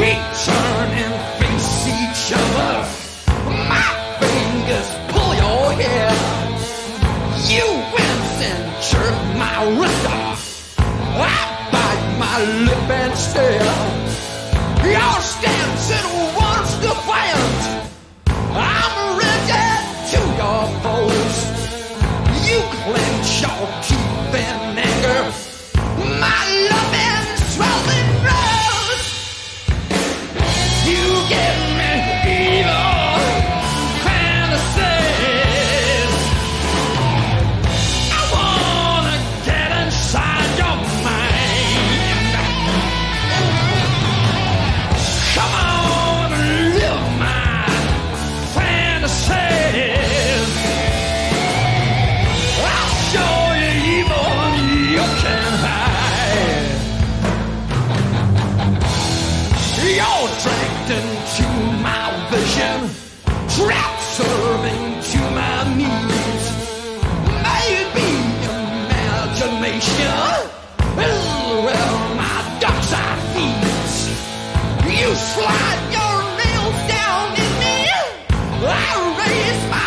We turn and face each other. My fingers pull your hair. You wince and jerk my wrist off. I bite my lip and stare. You're. satisfied.